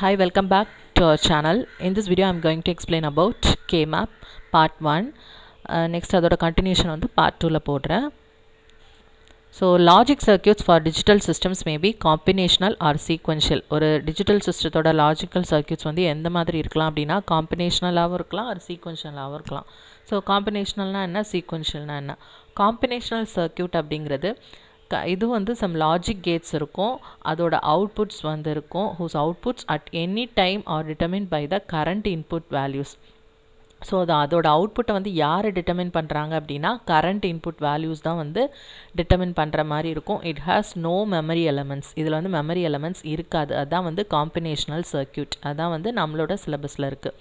Hi, welcome back to our channel. In this video, I'm going to explain about K-map part 1. Uh, next அதோட continuation வந்து part 2ல போடுறேன். So logic circuits for digital systems maybe combinational or sequential ஒரு digital சிஸ்டத்தோட logical circuits வந்து எந்த மாதிரி இருக்கலாம் அப்படின்னா காம்பினேஷனலாகவும் இருக்கலாம் ஆர் சீக்வென்ஷியலாகவும் இருக்கலாம். ஸோ காம்பினேஷனல்னால் என்ன? சீக்வென்ஷியல்னால் என்ன? காம்பினேஷனல் சர்க்கியூட் அப்படிங்கிறது க இது வந்து சம் லாஜிக் கேட்ஸ் இருக்கும். அதோட அவுட்புட்ஸ் வந்து இருக்கும். Whose outputs at any time are determined by the current input values so அது அதோட அவுட்புட்டை வந்து யார் டிட்டர்மின் பண்ணுறாங்க அப்படின்னா கரண்ட் இன்புட் வேல்யூஸ் தான் வந்து டிட்டர்மின் பண்ணுற மாதிரி இருக்கும். It has no memory elements இதில் வந்து மெமரி எலமெண்ட்ஸ் இருக்காது. அதுதான் வந்து காம்பினேஷனல் சர்க்கியூட் அதான் வந்து நம்மளோட சிலபஸில் இருக்குது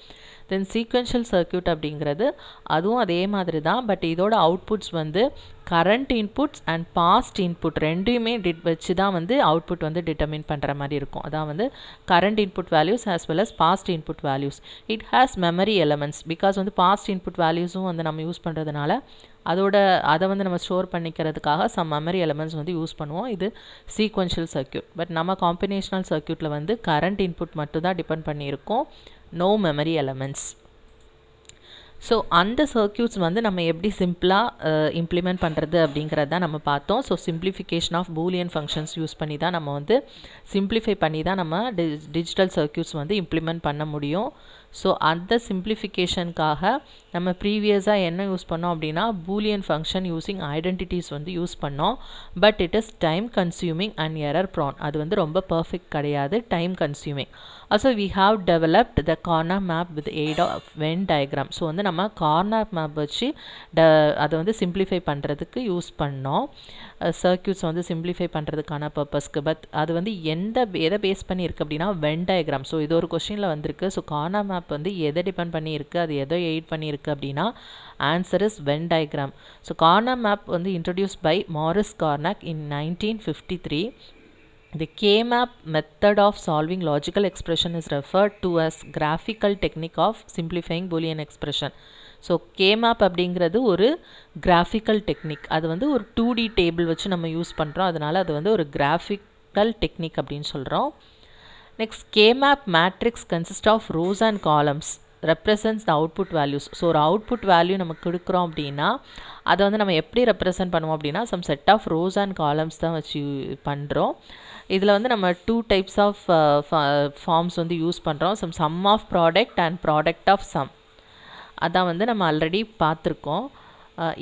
தென் சீக்வென்ஷியல் சர்க்கியூட் அப்படிங்கிறது அதுவும் அதே மாதிரி தான் பட் இதோட அவுட்புட்ஸ் வந்து current inputs and past input ரெண்டையுமே டிட் வச்சு தான் வந்து அவுட்புட் வந்து டிட்டர்மின் பண்ணுற மாதிரி இருக்கும். அதான் வந்து current input values as well as past input values it has memory elements because வந்து பாஸ்ட் இன்புட் வேல்யூஸும் வந்து நம்ம யூஸ் பண்ணுறதுனால அதோட அதை வந்து நம்ம ஸ்டோர் பண்ணிக்கிறதுக்காக சம் மெமரி எலமெண்ட்ஸ் வந்து யூஸ் பண்ணுவோம். இது சீக்வென்ஷியல் சர்க்கியூட் பட் நம்ம காம்பினேஷனல் சர்க்கியூட்டில் வந்து கரண்ட் இன்புட் மட்டும் தான் டிபெண்ட் பண்ணியிருக்கோம். நோ மெமரி எலமெண்ட்ஸ் ஸோ அந்த சர்க்கியூட்ஸ் வந்து நம்ம எப்படி சிம்பிளாக இம்ப்ளிமெண்ட் பண்ணுறது அப்படிங்கிறது தான் நம்ம பார்த்தோம். So simplification of Boolean functions use பண்ணி தான் நம்ம வந்து சிம்பிளிஃபை பண்ணி தான் நம்ம டி டிஜிட்டல் சர்க்கியூட்ஸ் வந்து இம்ப்ளிமெண்ட் பண்ண முடியும். ஸோ அந்த சிம்பிளிஃபிகேஷனுக்காக நம்ம ப்ரீவியஸாக என்ன யூஸ் பண்ணோம் அப்படின்னா பூலியன் ஃபங்க்ஷன் யூஸிங் ஐடென்டிட்டிஸ் வந்து யூஸ் பண்ணோம். But it is time consuming and error prone அது வந்து ரொம்ப பர்ஃபெக்ட் கிடையாது time consuming also we have developed the Karnaugh map with aid of Venn diagram so வந்து நம்ம கார்னர் மேப் வச்சு ட அதை வந்து சிம்ப்ளிஃபை பண்ணுறதுக்கு யூஸ் பண்ணோம். சர்க்கியூட்ஸ் வந்து சிம்ப்ளிஃபை பண்ணுறதுக்கான பர்பஸ்க்கு பட் அது வந்து எந்த எதை பேஸ் பண்ணி இருக்குது அப்படின்னா வென் டயக்ராம் ஸோ இது ஒரு கொஷினில் வந்திருக்கு. ஸோ கார்னர் மேப் வந்து எதை டிபெண்ட் பண்ணியிருக்கு அது எதை எய்ட் பண்ணியிருக்கு அப்படின்னா answer is Venn diagram so Karnaugh map வந்து introduce by Maurice Karnaugh in nineteen fifty three The K-map method of solving logical expression is referred to as graphical technique of simplifying Boolean expression. So K map அப்படிங்கிறது ஒரு graphical technique அது வந்து ஒரு two D table வச்சு நம்ம use பண்ணுறோம் அதனால் அது வந்து ஒரு கிராஃபிக்கல் டெக்னிக் அப்படின்னு சொல்கிறோம் next K map matrix consist of rows and columns represents the output values so ஒரு அவுட்புட் வேல்யூ நம்ம கொடுக்குறோம் அப்படின்னா அதை வந்து நம்ம எப்படி ரெப்ரசன்ட் பண்ணுவோம் அப்படின்னா some set of rows and columns தான் வச்சு பண்ணுறோம் இதில் வந்து நம்ம டூ டைப்ஸ் ஆஃப் ஃபார்ம்ஸ் வந்து யூஸ் பண்ணுறோம் sum sum of product and product of sum அதான் வந்து நம்ம ஆல்ரெடி பார்த்துருக்கோம்.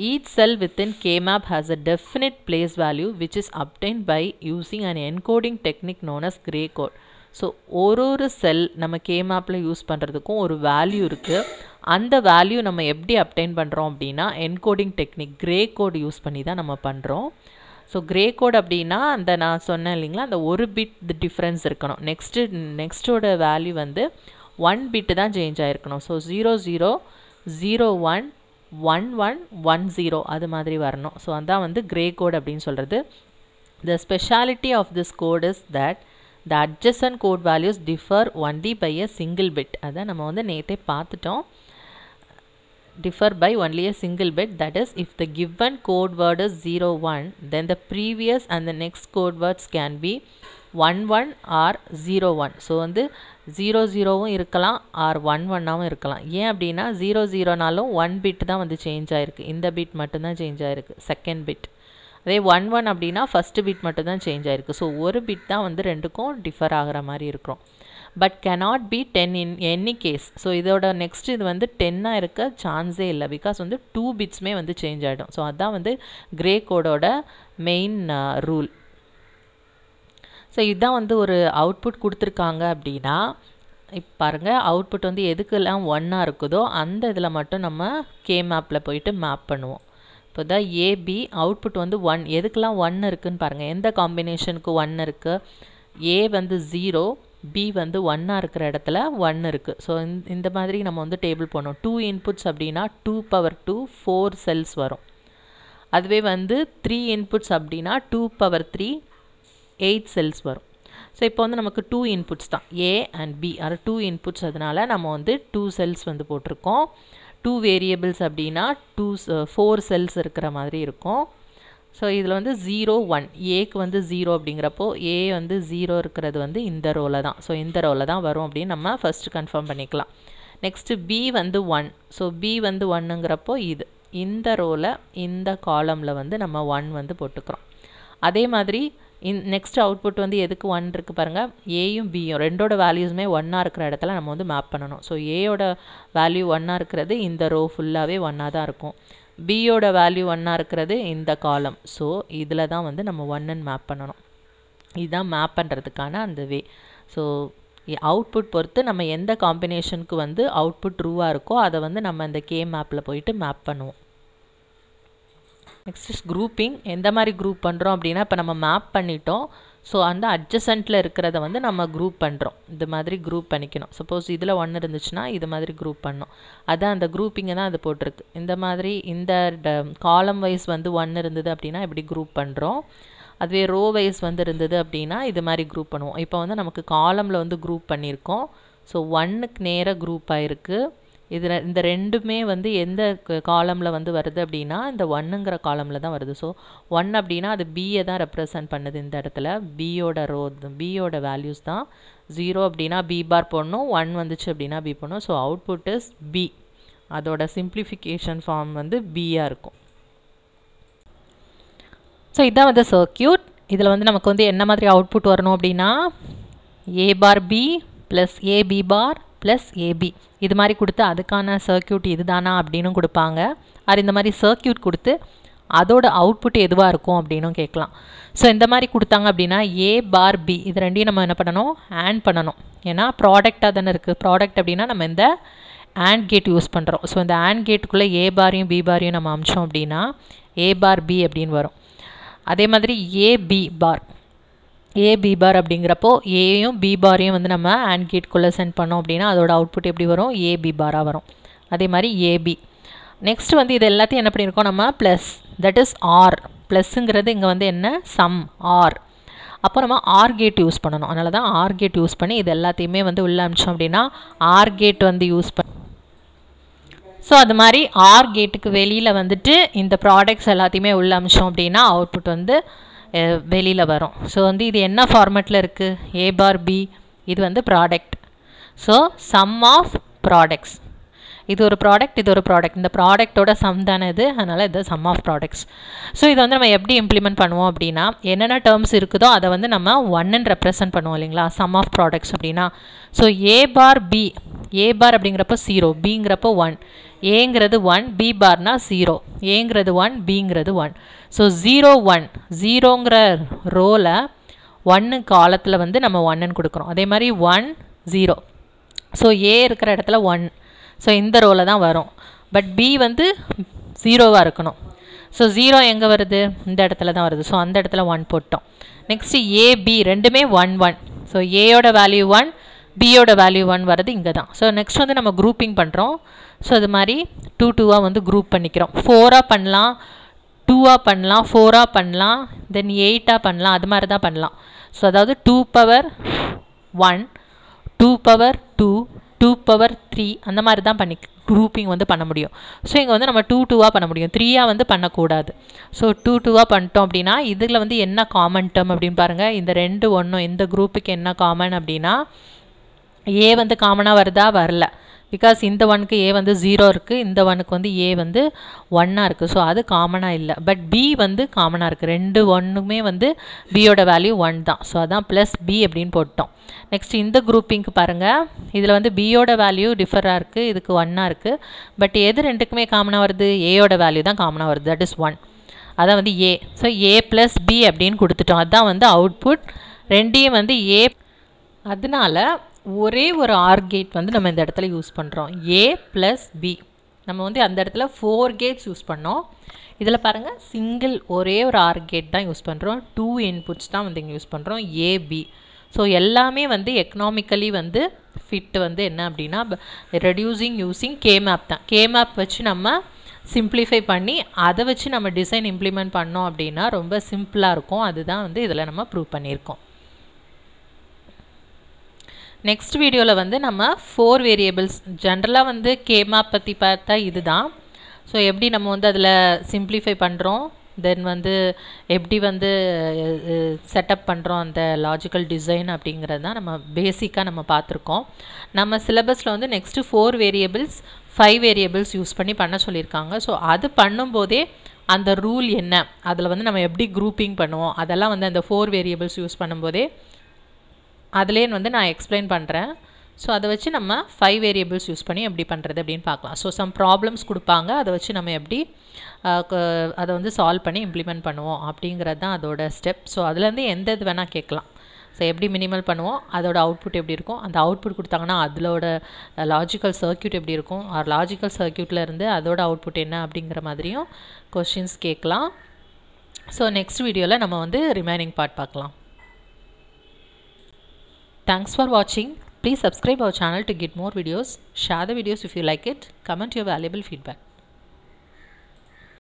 Each cell within K map has a definite place value which is obtain by using and encoding technique known as Gray code so ஒரு ஒரு செல் நம்ம கேமேப்பில் use பண்ணுறதுக்கும் ஒரு value இருக்குது அந்த வேல்யூ நம்ம எப்படி அப்டைன் பண்ணுறோம் அப்படின்னா encoding technique Gray code use பண்ணி தான் நம்ம பண்ணுறோம் ஸோ கிரே கோட் அப்படின்னா அந்த நான் சொன்னேன் இல்லைங்களா அந்த ஒரு பிட் டிஃப்ரென்ஸ் இருக்கணும். நெக்ஸ்ட்டு நெக்ஸ்ட்டோட வேல்யூ வந்து ஒன் பிட்டு தான் change ஆகிருக்கணும் so zero zero zero one one one one zero அது மாதிரி வரணும். ஸோ அதான் வந்து கிரே கோட் அப்படின்னு சொல்கிறது the speciality of this code is that the adjacent code values differ only by a single bit அதை நம்ம வந்து நேற்றே பார்த்துட்டோம். Differ by only a single bit that is if the given code word is 01 then the previous and the next code words can be 11 or 0 1 so வந்து zero ஜீரோவும் இருக்கலாம் R one ஒன்னாகவும் இருக்கலாம். ஏன் அப்படின்னா ஜீரோ ஜீரோனாலும் ஒன் பிட் தான் வந்து change ஆகிருக்கு இந்த பிட் மட்டும்தான் சேஞ்ச் ஆகிருக்கு செகண்ட் பிட் அதே ஒன் ஒன் அப்படின்னா ஃபஸ்ட்டு பிட் மட்டும்தான் சேஞ்ச் ஆகிருக்கு ஸோ ஒரு பிட் தான் வந்து ரெண்டுக்கும் டிஃபர் ஆகிற மாதிரி இருக்கிறோம். But cannot be ten in any case so இதோட நெக்ஸ்ட் இது வந்து டென்னாக இருக்க சான்ஸே இல்லை. பிகாஸ் வந்து டூ பிட்ஸுமே வந்து சேஞ்ச் ஆகிடும் ஸோ அதுதான் வந்து கிரே கோடோட மெயின் ரூல் ஸோ இதுதான் வந்து ஒரு அவுட்புட் கொடுத்துருக்காங்க அப்படின்னா இப்போ பாருங்கள் அவுட்புட் வந்து எதுக்கெல்லாம் ஒன்னாக இருக்குதோ அந்த இதில் மட்டும் நம்ம கே மேப்பில் போயிட்டு மேப் பண்ணுவோம். இப்போ தான் ஏபி அவுட்புட் வந்து ஒன் எதுக்கெல்லாம் ஒன் இருக்குதுன்னு பாருங்கள் எந்த காம்பினேஷனுக்கு ஒன் இருக்குது ஏ வந்து ஜீரோ பி வந்து ஒன்னாக இருக்கிற இடத்துல ஒன் இருக்குது ஸோ இந்த மாதிரி நம்ம வந்து டேபிள் போனோம் டூ இன்புட்ஸ் அப்படின்னா two power two four cells வரும். அதுவே வந்து த்ரீ இன்புட்ஸ் அப்படின்னா two power three eight cells வரும். ஸோ இப்போ வந்து நமக்கு டூ இன்புட்ஸ் தான். ஏ அண்ட் பி அது டூ இன்புட்ஸ் அதனால் நம்ம வந்து டூ செல்ஸ் வந்து போட்டிருக்கோம். டூ வேரியபிள்ஸ் அப்படின்னா டூ ஃபோர் செல்ஸ் இருக்கிற மாதிரி இருக்கும். ஸோ இதில் வந்து ஜீரோ ஒன் ஏக்கு வந்து ஜீரோ அப்படிங்கிறப்போ ஏ வந்து ஜீரோ இருக்கிறது வந்து இந்த ரோவில் தான். ஸோ இந்த ரோவில் தான் வரும் அப்படின்னு நம்ம ஃபஸ்ட்டு கன்ஃபார்ம் பண்ணிக்கலாம். நெக்ஸ்ட்டு பி வந்து ஒன் ஸோ பி வந்து ஒன்னுங்கிறப்போ இது. இந்த ரோவில் இந்த காலமில் வந்து நம்ம ஒன் வந்து போட்டுக்கிறோம். அதே மாதிரி இன் நெக்ஸ்ட் அவுட்புட் வந்து எதுக்கு ஒன் இருக்குது பாருங்கள் ஏயும் பியும் ரெண்டோட வேல்யூஸுமே ஒன்னாக இருக்கிற இடத்துல நம்ம வந்து மேப் பண்ணணும். ஸோ ஏயோட வேல்யூ ஒன்னாக இருக்கிறது இந்த ரோ ஃபுல்லாகவே ஒன்னாக தான் இருக்கும். பியோட வேல்யூ ஒன்னாக இருக்கிறது இந்த காலம் ஸோ இதில் தான் வந்து நம்ம ஒன்னுன்னு மேப் பண்ணணும். இதுதான் மேப் பண்ணுறதுக்கான அந்த வே ஸோ அவுட்புட் பொறுத்து நம்ம எந்த காம்பினேஷனுக்கு வந்து அவுட்புட் ட்ரூவாக இருக்கோ அதை வந்து நம்ம இந்த கே மேப்பில் போயிட்டு மேப் பண்ணுவோம். நெக்ஸ்ட் இஸ் குரூப்பிங் எந்த மாதிரி குரூப் பண்ணுறோம் அப்படின்னா இப்போ நம்ம மேப் பண்ணிட்டோம். ஸோ அந்த அட்ஜசண்ட்டில் இருக்கிறத வந்து நம்ம குரூப் பண்ணுறோம் இந்த மாதிரி குரூப் பண்ணிக்கணும். சப்போஸ் இதில் ஒன்று இருந்துச்சுன்னா இது மாதிரி குரூப் பண்ணோம் அதான் அந்த குரூப்பிங்கை தான் அது போட்டிருக்கு. இந்த மாதிரி இந்த காலம் வைஸ் வந்து ஒன்று இருந்தது அப்படின்னா இப்படி குரூப் பண்ணுறோம் அதுவே ரோ வைஸ் வந்து இருந்தது அப்படின்னா இது மாதிரி குரூப் பண்ணுவோம். இப்போ வந்து நமக்கு காலமில் வந்து குரூப் பண்ணியிருக்கோம். ஸோ ஒன்னுக்கு நேராக குரூப் ஆகிருக்கு இதில் இந்த ரெண்டுமே வந்து எந்த காலமில் வந்து வருது அப்படின்னா இந்த ஒன்னுங்கிற காலமில் தான் வருது. ஸோ ஒன் அப்படின்னா அது பியை தான் ரெப்ரசன்ட் பண்ணுது இந்த இடத்துல. பியோட ரோ பியோட வேல்யூஸ் தான். ஜீரோ அப்படின்னா பி பார் போடணும். ஒன் வந்துச்சு அப்படின்னா பி போடணும். ஸோ அவுட்புட் இஸ் பி அதோட சிம்பிளிஃபிகேஷன் ஃபார்ம் வந்து பியாக இருக்கும். ஸோ இதுதான் வந்து சர்க்கியூட் இதில் வந்து நமக்கு வந்து என்ன மாதிரி அவுட்புட் வரணும் அப்படின்னா A bar B plus AB bar plus AB இது மாதிரி கொடுத்து அதுக்கான சர்க்கியூட் இதுதானா அப்படின்னு கொடுப்பாங்க. அது இந்த மாதிரி சர்க்கியூட் கொடுத்து அதோட அவுட்புட் எதுவாக இருக்கும் அப்படின்னும் கேட்கலாம். ஸோ இந்த மாதிரி கொடுத்தாங்க அப்படின்னா ஏ பார் பி இது ரெண்டையும் நம்ம என்ன பண்ணணும்? ஆன் பண்ணணும். ஏன்னா ப்ராடக்டாக தானே இருக்குது ப்ராடக்ட் அப்படின்னா நம்ம இந்த ஆண்ட் கேட் யூஸ் பண்ணுறோம் ஸோ இந்த ஆண்ட் கேட்டுக்குள்ளே ஏ பாரையும் பி பாரையும் நம்ம அமிச்சோம் அப்படின்னா ஏ பார் பி அப்படின்னு வரும். அதே மாதிரி ஏபி பார் ஏ பி பார் அப்படிங்கிறப்போ ஏயும் பி பாரையும் வந்து நம்ம ஆண்ட் கேட்குள்ளே சென்ட் பண்ணோம் அப்படின்னா அதோட அவுட்புட் எப்படி வரும்? ஏ பி பாராக வரும். அதே மாதிரி ஏபி நெக்ஸ்ட் வந்து இது எல்லாத்தையும் என்ன பண்ணியிருக்கோம் நம்ம? ப்ளஸ் தட் இஸ் ஆர் ப்ளஸ்ஸுங்கிறது இங்கே வந்து என்ன? சம் ஆர் அப்போ நம்ம ஆர் கேட் யூஸ் பண்ணணும். அதனால தான் ஆர் கேட் யூஸ் பண்ணி இது எல்லாத்தையுமே வந்து உள்ளே அமிச்சோம் அப்படின்னா ஆர் கேட் வந்து யூஸ் பண்ணி ஸோ அது மாதிரி ஆர் கேட்டுக்கு வெளியில் வந்துட்டு இந்த ப்ராடக்ட்ஸ் எல்லாத்தையுமே உள்ள அமிச்சோம் அப்படின்னா அவுட்புட் வந்து வெளியில் வரும். ஸோ வந்து இது என்ன ஃபார்மேட்டில் இருக்குது ஏ பார் பி இது வந்து product so sum of products இது ஒரு ப்ராடக்ட் இது ஒரு ப்ராடக்ட் இந்த ப்ராடக்ட்டோட சம் தானே இது. அதனால் இது சம் ஆஃப் ப்ராடக்ட்ஸ் ஸோ இதை வந்து நம்ம எப்படி இம்ப்ளிமெண்ட் பண்ணுவோம் அப்படின்னா என்னென்ன டேர்ம்ஸ் இருக்குதோ அதை வந்து நம்ம ஒன்னுன்னு ரெப்ரசன்ட் பண்ணுவோம் இல்லைங்களா? சம் ஆஃப் ப்ராடக்ட்ஸ் அப்படின்னா. So A bar B A bar அப்படிங்கிறப்போ ஜீரோ பிங்கிறப்போ ஒன் ஏங்கிறது ஒன் பி பார்னா ஜீரோ ஏங்கிறது ஒன் பிங்கிறது ஒன் ஸோ ஜீரோ ஒன் ஜீரோங்கிற ரோவில் ஒன்று காலத்தில் வந்து நம்ம ஒன்னுன்னு கொடுக்குறோம். அதே மாதிரி ஒன் ஜீரோ ஸோ ஏ இருக்கிற இடத்துல ஒன் ஸோ இந்த ரோவில் தான் வரும். பட் பி வந்து ஜீரோவாக இருக்கணும். ஸோ ஜீரோ எங்கே வருது? இந்த இடத்துல தான் வருது. ஸோ அந்த இடத்துல ஒன் போட்டோம். நெக்ஸ்ட்டு ஏபி ரெண்டுமே ஒன் ஒன் ஸோ ஏயோட வேல்யூ ஒன் பியோட வேல்யூ ஒன் வர்றது இங்கே தான். ஸோ நெக்ஸ்ட் வந்து நம்ம குரூப்பிங் பண்ணுறோம் ஸோ அது மாதிரி டூ டூவாக வந்து குரூப் பண்ணிக்கிறோம். ஃபோராக பண்ணலாம் டூவாக பண்ணலாம் ஃபோராக பண்ணலாம் தென் எயிட்டாக பண்ணலாம் அது மாதிரி தான் பண்ணலாம். ஸோ அதாவது two power one two power two two power three அந்த மாதிரி தான் பண்ணி குரூப்பிங் வந்து பண்ண முடியும். ஸோ இங்கே வந்து நம்ம டூ டூவாக பண்ண முடியும். த்ரீயாக வந்து பண்ணக்கூடாது. ஸோ டூ டூவாக பண்ணிட்டோம் அப்படின்னா இதில் வந்து என்ன காமன் டேர்ம் அப்படின்னு பாருங்கள் இந்த ரெண்டு ஒன்றும் இந்த குரூப்புக்கு என்ன காமன் அப்படின்னா ஏ வந்து காமனாக வருதா? வரல. பிகாஸ் இந்த ஒனுக்கு ஏ வந்து ஜீரோ இருக்குது இந்த ஒனுக்கு வந்து ஏ வந்து ஒன்னாக இருக்குது ஸோ அது காமனாக இல்லை. பட் பி வந்து காமனாக இருக்குது ரெண்டு ஒன்றுமே வந்து பியோட வேல்யூ ஒன் தான். ஸோ அதான் ப்ளஸ் பி அப்படின்னு போட்டோம். நெக்ஸ்ட் இந்த குரூப்பிங்க்கு பாருங்கள் இதில் வந்து பியோட வேல்யூ டிஃபராக இருக்குது இதுக்கு ஒன்னாக இருக்குது பட் எது ரெண்டுக்குமே காமனாக வருது? ஏயோட வேல்யூ தான் காமனாக வருது. தட் இஸ் ஒன் அதான் வந்து A so A plus B அப்படின்னு கொடுத்துட்டோம். அதுதான் வந்து அவுட்புட் ரெண்டையும் வந்து ஏ அதனால ஒரே ஒரு ஆர் கேட் வந்து நம்ம இந்த இடத்துல யூஸ் பண்ணுறோம் ஏ ப்ளஸ் பி நம்ம வந்து அந்த இடத்துல ஃபோர் கேட்ஸ் யூஸ் பண்ணோம். இதில் பாருங்கள் சிங்கிள் ஒரே ஒரு ஆர் கேட் தான் யூஸ் பண்ணுறோம் டூ இன்புட்ஸ் தான் வந்து இங்கே யூஸ் பண்ணுறோம் ஏபி ஸோ எல்லாமே வந்து எக்கனாமிக்கலி வந்து ஃபிட் வந்து என்ன அப்படின்னா ரெடியூசிங் யூஸிங் கே மேப் தான். கே மேப் வச்சு நம்ம சிம்ப்ளிஃபை பண்ணி அதை வச்சு நம்ம டிசைன் இம்ப்ளிமெண்ட் பண்ணோம் அப்படின்னா ரொம்ப சிம்பிளாக இருக்கும். அதுதான் வந்து இதில் நம்ம ப்ரூவ் பண்ணியிருக்கோம். நெக்ஸ்ட் வீடியோவில் வந்து நம்ம ஃபோர் வேரியபிள்ஸ் ஜென்ரலாக வந்து கேமா பற்றி பார்த்தா இதுதான். ஸோ எப்படி நம்ம வந்து அதில் சிம்ப்ளிஃபை பண்ணுறோம் தென் வந்து எப்படி வந்து செட்டப் பண்ணுறோம் அந்த லாஜிக்கல் டிசைன் அப்படிங்கிறது தான் நம்ம பேசிக்காக நம்ம பார்த்துருக்கோம். நம்ம சிலபஸில் வந்து next four variables five variables use பண்ணி பண்ண சொல்லியிருக்காங்க. ஸோ அது பண்ணும்போதே அந்த ரூல் என்ன? அதில் வந்து நம்ம எப்படி குரூப்பிங் பண்ணுவோம்? அதெல்லாம் வந்து அந்த ஃபோர் வேரியபிள்ஸ் யூஸ் பண்ணும்போதே அதிலே வந்து நான் எக்ஸ்பிளைன் பண்ணுறேன் ஸோ அதை வச்சு நம்ம ஃபைவ் வேரியபிள்ஸ் யூஸ் பண்ணி எப்படி பண்ணுறது அப்படின்னு பார்க்கலாம். ஸோ சம் ப்ராப்ளம்ஸ் கொடுப்பாங்க. அதை வச்சு நம்ம எப்படி அதை வந்து சால்வ் பண்ணி இம்ப்ளிமெண்ட் பண்ணுவோம் அப்படிங்கிறது தான் அதோட ஸ்டெப் ஸோ அதுலேருந்து எந்த இது வேணால் கேட்கலாம். ஸோ எப்படி மினிமல் பண்ணுவோம்? அதோட அவுட்புட் எப்படி இருக்கும்? அந்த அவுட்புட் கொடுத்தாங்கன்னா அதோட லாஜிக்கல் சர்க்கியூட் எப்படி இருக்கும்? ஆர் லாஜிக்கல் சர்க்கியூட்டில் இருந்து அதோட அவுட்புட் என்ன அப்படிங்கிற மாதிரியும் கொஷின்ஸ் கேட்கலாம். ஸோ நெக்ஸ்ட் வீடியோவில் நம்ம வந்து ரிமைனிங் பார்ட் பார்க்கலாம். Thanks for watching. Please subscribe our channel to get more videos. Share the videos if you like it. Comment your valuable feedback.